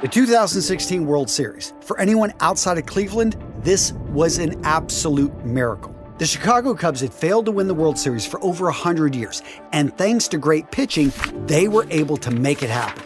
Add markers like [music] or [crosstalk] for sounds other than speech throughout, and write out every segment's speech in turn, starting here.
The 2016 World Series. For anyone outside of Cleveland, this was an absolute miracle. The Chicago Cubs had failed to win the World Series for over 100 years, and thanks to great pitching, they were able to make it happen.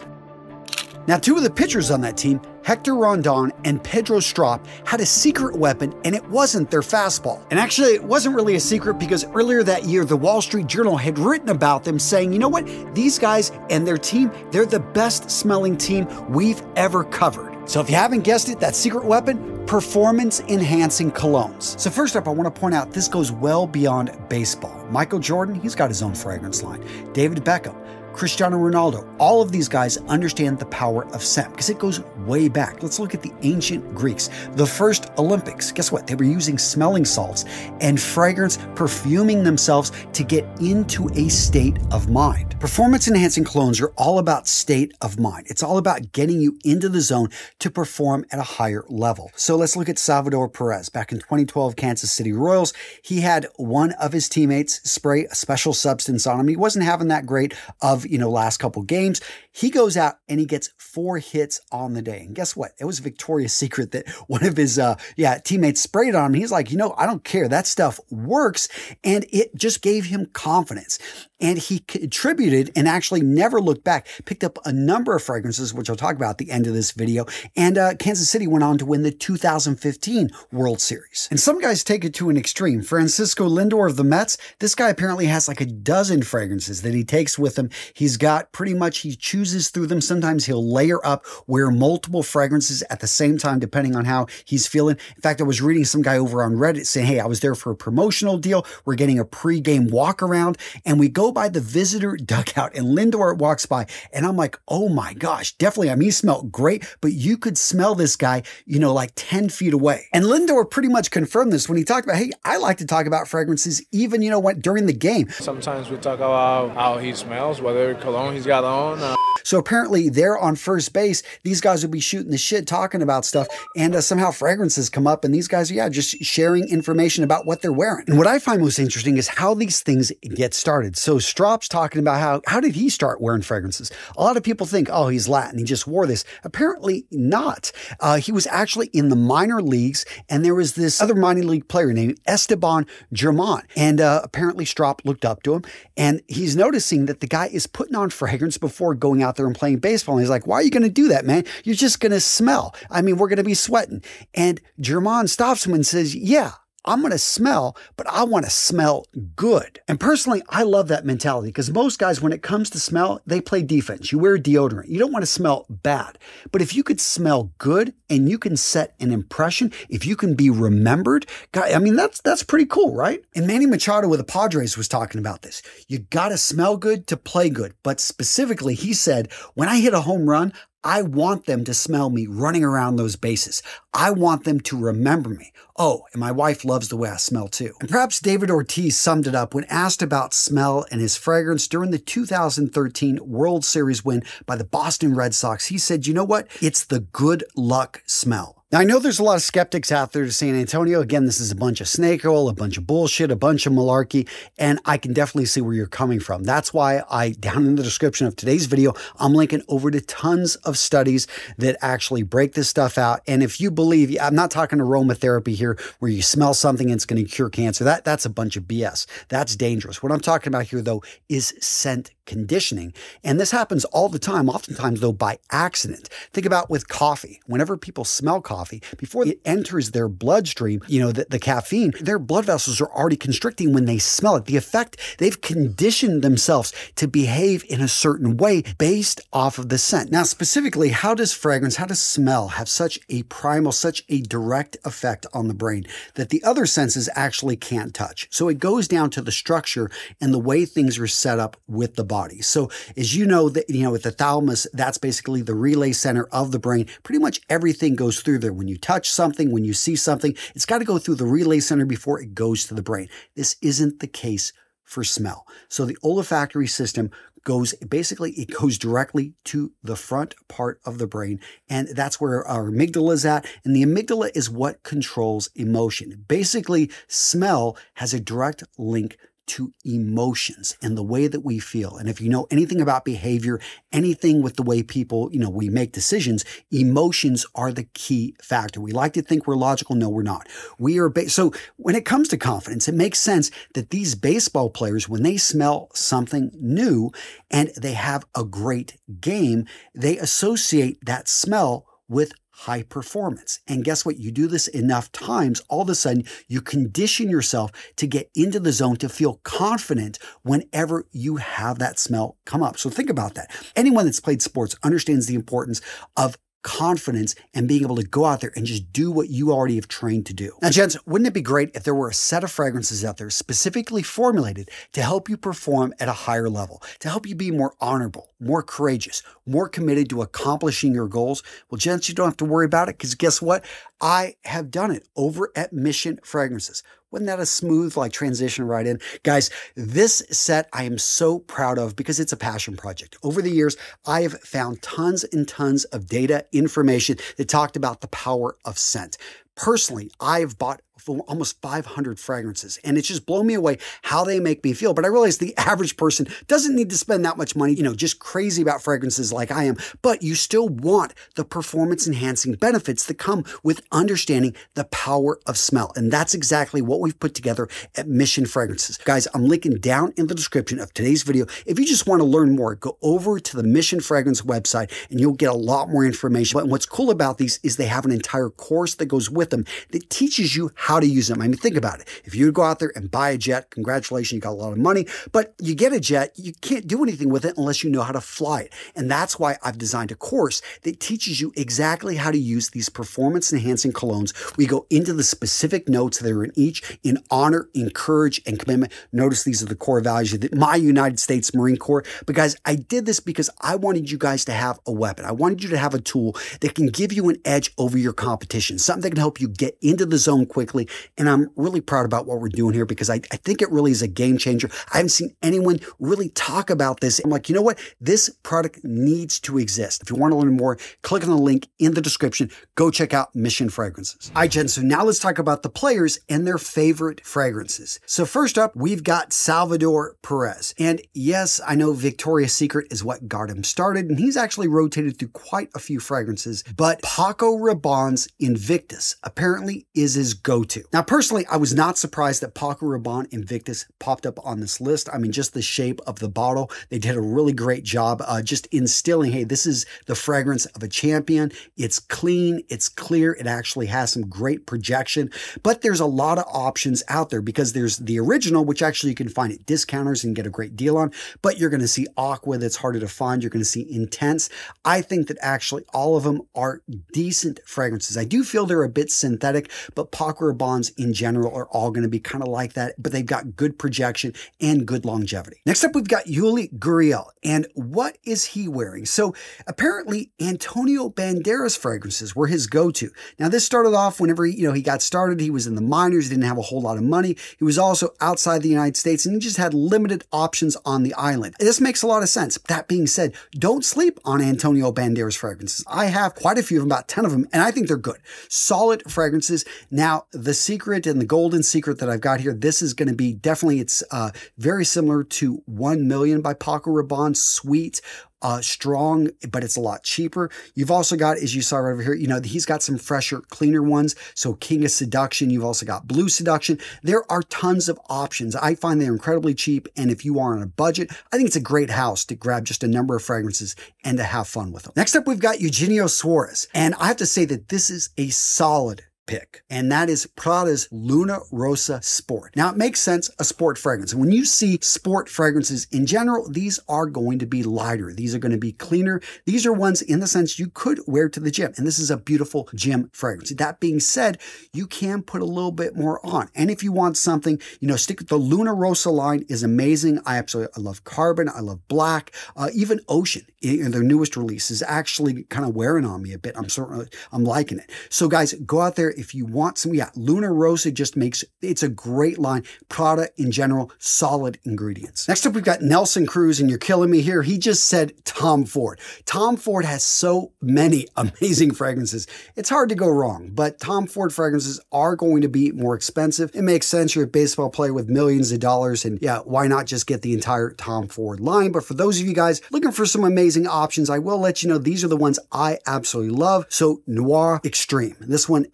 Now, two of the pitchers on that team, Hector Rondon and Pedro Strop, had a secret weapon, and it wasn't their fastball. And actually, it wasn't really a secret because earlier that year, the Wall Street Journal had written about them saying, you know what? These guys and their team, they're the best smelling team we've ever covered. So if you haven't guessed it, that secret weapon, performance enhancing colognes. So first up, I want to point out this goes well beyond baseball. Michael Jordan, he's got his own fragrance line. David Beckham, Cristiano Ronaldo, all of these guys understand the power of scent because it goes way back. Let's look at the ancient Greeks. The first Olympics, guess what? They were using smelling salts and fragrance, perfuming themselves to get into a state of mind. Performance enhancing colognes are all about state of mind. It's all about getting you into the zone to perform at a higher level. So let's look at Salvador Perez. Back in 2012 Kansas City Royals, he had one of his teammates spray a special substance on him. He wasn't having that great of you know, last couple games. He goes out and he gets four hits on the day. And guess what? It was Victoria's Secret that [laughs] one of his, uh, yeah, teammates sprayed on him. He's like, you know, I don't care. That stuff works. And it just gave him confidence. And he contributed and actually never looked back, picked up a number of fragrances, which I'll talk about at the end of this video. And uh, Kansas City went on to win the 2015 World Series. And some guys take it to an extreme. Francisco Lindor of the Mets, this guy apparently has like a dozen fragrances that he takes with him. He's got pretty much, he chooses through them. Sometimes he'll layer up, wear multiple fragrances at the same time, depending on how he's feeling. In fact, I was reading some guy over on Reddit saying, Hey, I was there for a promotional deal. We're getting a pre-game walk around and we go by the visitor [laughs] dugout and Lindor walks by and I'm like, oh my gosh, definitely. I mean, he smelled great, but you could smell this guy, you know, like 10 feet away. And Lindor pretty much confirmed this when he talked about, hey, I like to talk about fragrances even, you know, what during the game. Sometimes we talk about how he smells, whether cologne he's got on. Uh so apparently, they're on first base. These guys will be shooting the shit, talking about stuff, and uh, somehow fragrances come up, and these guys are, yeah, just sharing information about what they're wearing. And what I find most interesting is how these things get started. So Strop's talking about how, how did he start wearing fragrances? A lot of people think, oh, he's Latin. He just wore this. Apparently not. Uh, he was actually in the minor leagues, and there was this other minor league player named Esteban Germán. And uh, apparently Strop looked up to him, and he's noticing that the guy is putting on fragrance before going out there and playing baseball. And he's like, why are you going to do that, man? You're just going to smell. I mean, we're going to be sweating. And Germán stops him and says, yeah, I'm going to smell, but I want to smell good. And personally, I love that mentality because most guys, when it comes to smell, they play defense. You wear deodorant. You don't want to smell bad. But if you could smell good and you can set an impression, if you can be remembered, I mean, that's, that's pretty cool, right? And Manny Machado with the Padres was talking about this. You got to smell good to play good. But specifically, he said, when I hit a home run, I want them to smell me running around those bases. I want them to remember me. Oh, and my wife loves the way I smell too. And perhaps David Ortiz summed it up when asked about smell and his fragrance during the 2013 World Series win by the Boston Red Sox. He said, you know what? It's the good luck smell. Now, I know there's a lot of skeptics out there to San Antonio. Again, this is a bunch of snake oil, a bunch of bullshit, a bunch of malarkey, and I can definitely see where you're coming from. That's why I, down in the description of today's video, I'm linking over to tons of studies that actually break this stuff out. And if you believe, I'm not talking aromatherapy here where you smell something and it's going to cure cancer. That, that's a bunch of BS. That's dangerous. What I'm talking about here, though, is scent conditioning. And this happens all the time, oftentimes, though, by accident. Think about with coffee. Whenever people smell coffee, before it enters their bloodstream, you know, the, the caffeine, their blood vessels are already constricting when they smell it. The effect, they've conditioned themselves to behave in a certain way based off of the scent. Now, specifically, how does fragrance, how does smell have such a primal, such a direct effect on the brain that the other senses actually can't touch? So it goes down to the structure and the way things are set up with the body. So as you know that, you know, with the thalamus, that's basically the relay center of the brain. Pretty much everything goes through there. When you touch something, when you see something, it's got to go through the relay center before it goes to the brain. This isn't the case for smell. So the olfactory system goes basically it goes directly to the front part of the brain and that's where our amygdala is at and the amygdala is what controls emotion basically smell has a direct link to emotions and the way that we feel. And if you know anything about behavior, anything with the way people, you know, we make decisions, emotions are the key factor. We like to think we're logical. No, we're not. We are, ba- so when it comes to confidence, it makes sense that these baseball players, when they smell something new and they have a great game, they associate that smell with high performance. And guess what? You do this enough times, all of a sudden you condition yourself to get into the zone to feel confident whenever you have that smell come up. So think about that. Anyone that's played sports understands the importance of confidence and being able to go out there and just do what you already have trained to do. Now, gents, wouldn't it be great if there were a set of fragrances out there specifically formulated to help you perform at a higher level, to help you be more honorable, more courageous, more committed to accomplishing your goals? Well, gents, you don't have to worry about it because guess what? I have done it over at Mission Fragrances. Wasn't that a smooth like transition right in? Guys, this set I am so proud of because it's a passion project. Over the years, I have found tons and tons of data, information that talked about the power of scent. Personally, I've bought almost 500 fragrances and it's just blown me away how they make me feel. But I realize the [laughs] average person doesn't need to spend that much money, you know, just crazy about fragrances like I am, but you still want the performance enhancing benefits that come with understanding the power of smell. And that's exactly what we've put together at Mission Fragrances. Guys, I'm linking down in the description of today's video. If you just want to learn more, go over to the Mission Fragrance website and you'll get a lot more information. But what's cool about these is they have an entire course that goes with them that teaches you how to use them. I mean, think about it. If you go out there and buy a jet, congratulations, you got a lot of money, but you get a jet, you can't do anything with it unless you know how to fly it. And that's why I've designed a course that teaches you exactly how to use these performance enhancing colognes. We go into the specific notes that are in each in honor, encourage, and commitment. Notice these are the core values of my United States Marine Corps. But guys, I did this because I wanted you guys to have a weapon. I wanted you to have a tool that can give you an edge over your competition, something that can help you get into the zone quickly and I'm really proud about what we're doing here because I, I think it really is a game changer. I haven't seen anyone really talk about this. I'm like, you know what? This product needs to exist. If you want to learn more, click on the link in the description. Go check out Mission Fragrances. All right, Jen. So now let's talk about the players and their favorite fragrances. So first up, we've got Salvador Perez. And yes, I know Victoria's Secret is what got him started, and he's actually rotated through quite a few fragrances, but Paco Rabanne's Invictus apparently is his go-to. Now, personally, I was not surprised that Paco Rabanne Invictus popped up on this list. I mean, just the shape of the bottle, they did a really great job uh, just instilling, hey, this is the fragrance of a champion. It's clean, it's clear, it actually has some great projection, but there's a lot of options out there because there's the original, which actually you can find at discounters and get a great deal on, but you're going to see Aqua that's harder to find. You're going to see Intense. I think that actually all of them are decent fragrances. I do feel they're a bit synthetic, but Paco Rabanne's in general are all going to be kind of like that, but they've got good projection and good longevity. Next up, we've got Yuli Gurriel. And what is he wearing? So apparently Antonio Banderas fragrances were his go-to. Now this started off whenever he, you know, he got started, he was in the minors, he didn't have a whole lot of money. He was also outside the United States and he just had limited options on the island. This makes a lot of sense. That being said, don't sleep on Antonio Banderas fragrances. I have quite a few of them, about 10 of them, and I think they're good. Solid fragrances. Now, the secret and the golden secret that I've got here, this is going to be definitely, it's uh, very similar to 1 Million by Paco Rabanne, sweet, uh, strong, but it's a lot cheaper. You've also got, as you saw right over here, you know, he's got some fresher, cleaner ones. So King of Seduction, you've also got Blue Seduction. There are tons of options. I find they're incredibly cheap. And if you are on a budget, I think it's a great house to grab just a number of fragrances and to have fun with them. Next up, we've got Eugenio Suarez. And I have to say that this is a solid pick, and that is Prada's Luna Rossa Sport. Now, it makes sense, a sport fragrance. When you see sport fragrances in general, these are going to be lighter. These are going to be cleaner. These are ones in the sense you could wear to the gym. And this is a beautiful gym fragrance. That being said, you can put a little bit more on. And if you want something, you know, stick with the Luna Rossa line is amazing. I absolutely I love Carbon. I love Black. Uh, even Ocean, their newest release, is actually kind of wearing on me a bit. I'm certainly, I'm liking it. So guys, go out there if you want some. Yeah, Luna Rossa just makes it's a great line. Prada in general, solid ingredients. Next up, we've got Nelson Cruz, and you're killing me here. He just said Tom Ford. Tom Ford has so many [laughs] amazing fragrances. It's hard to go wrong, but Tom Ford fragrances are going to be more expensive. It makes sense. You're a baseball player with millions of dollars, and yeah, why not just get the entire Tom Ford line? But for those of you guys looking for some amazing options, I will let you know these are the ones I absolutely love. So Noir Extreme. This one,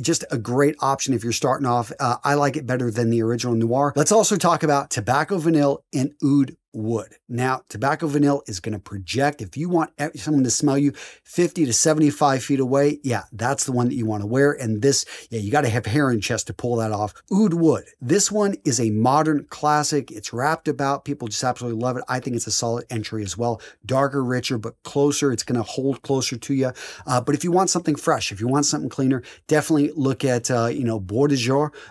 just a great option if you're starting off. Uh, I like it better than the original Noir. Let's also talk about Tobacco Vanilla and Oud wood. Now, tobacco vanilla is going to project. If you want someone to smell you 50 to 75 feet away, yeah, that's the one that you want to wear. And this, yeah, you got to have hair in chest to pull that off. Oud wood. This one is a modern classic. It's wrapped about. People just absolutely love it. I think it's a solid entry as well. Darker, richer, but closer. It's going to hold closer to you. Uh, but if you want something fresh, if you want something cleaner, definitely look at, uh, you know, Bois.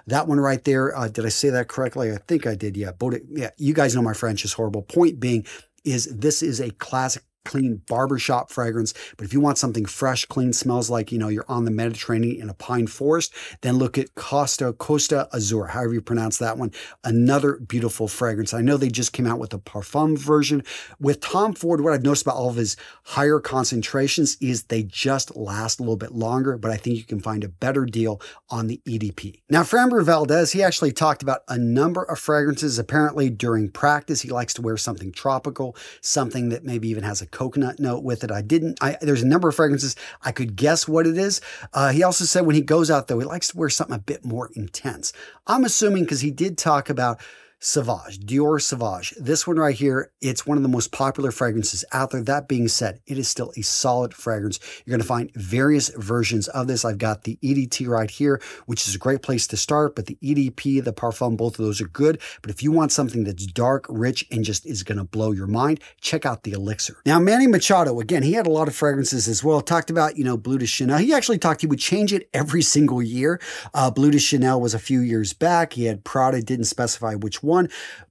That one right there. Uh, did I say that correctly? I think I did. Yeah. Bois yeah. You guys know my French is horrible. Point being is this is a classic clean barbershop fragrance. But if you want something fresh, clean, smells like, you know, you're on the Mediterranean in a pine forest, then look at Costa, Costa Azur, however you pronounce that one. Another beautiful fragrance. I know they just came out with a parfum version. With Tom Ford, what I've noticed about all of his higher concentrations is they just last a little bit longer, but I think you can find a better deal on the EDP. Now, Framber Valdez, he actually talked about a number of fragrances. Apparently, during practice, he likes to wear something tropical, something that maybe even has a coconut note with it. I didn't, I, there's a number of fragrances. I could guess what it is. Uh, he also said when he goes out though, he likes to wear something a bit more intense. I'm assuming because he did talk about Sauvage, Dior Sauvage. This one right here, it's one of the most popular fragrances out there. That being said, it is still a solid fragrance. You're going to find various versions of this. I've got the EDT right here, which is a great place to start, but the EDP, the Parfum, both of those are good. But if you want something that's dark, rich, and just is going to blow your mind, check out the Elixir. Now, Manny Machado, again, he had a lot of fragrances as well. Talked about, you know, Bleu de Chanel. He actually talked, he would change it every [laughs] single year. Uh, Bleu de Chanel was a few years back. He had Prada, didn't specify which one,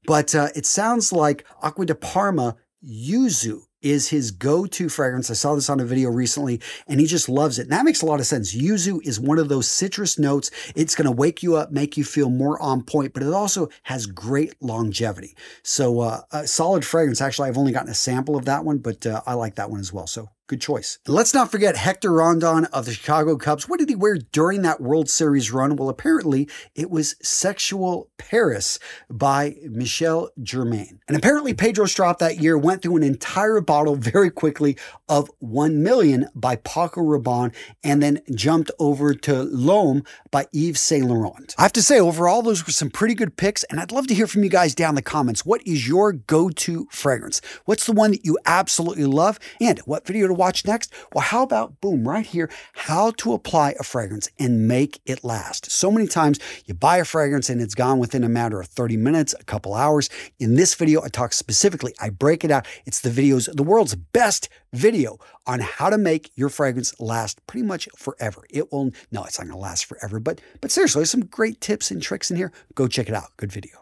but uh, it sounds like Acqua di Parma Yuzu is his go-to fragrance. I saw this on a video recently and he just loves it. And that makes a lot of sense. Yuzu is one of those citrus notes. It's going to wake you up, make you feel more on point, but it also has great longevity. So uh, a solid fragrance. Actually, I've only gotten a sample of that one, but uh, I like that one as well. So Good choice. Let's not forget Hector Rondon of the Chicago Cubs. What did he wear during that World Series run? Well, apparently it was Sexual Paris by Michel Germain. And apparently Pedro Strop that year went through an entire bottle very quickly of 1 Million by Paco Rabanne and then jumped over to L'Homme by Yves Saint Laurent. I have to say, overall, those were some pretty good picks. And I'd love to hear from you guys down in the comments. What is your go-to fragrance? What's the one that you absolutely love? And what video watch next? Well, how about, boom, right here, how to apply a fragrance and make it last. So many times you buy a fragrance and it's gone within a matter of 30 minutes, a couple hours. In this video, I talk specifically, I break it out. It's the videos, the world's best video on how to make your fragrance last pretty much forever. It will, no, it's not going to last forever, but, but seriously, there's some great tips and tricks in here. Go check it out. Good video.